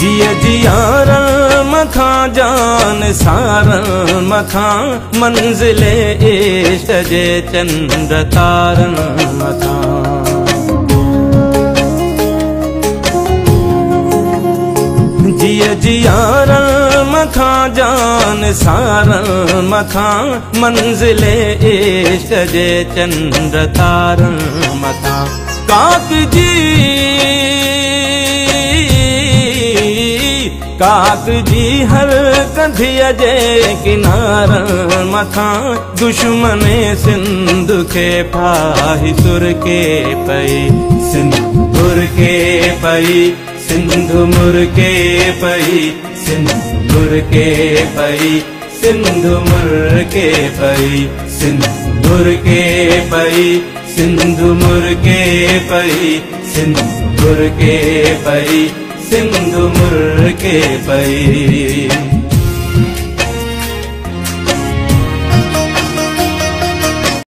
जिय जियार मथां जान सार मथां मंज़िले इश्क जे चंड तारनि मथां। जिय जियार मथां जान सार मथां मंज़िले इश्क जे चंड तारनि मथां। काक जी काक जी हर कंधीअ जे किनार मथां दुश्मन सिंध खे पाई तुर के पई सिंध तुर के पई सिंध मुर के पई सिंध तुर के पई सिंध मुर के पई सिंध तुर के पई सिंध मुर के पई सिंध तुर के पई। सिंधु मर पई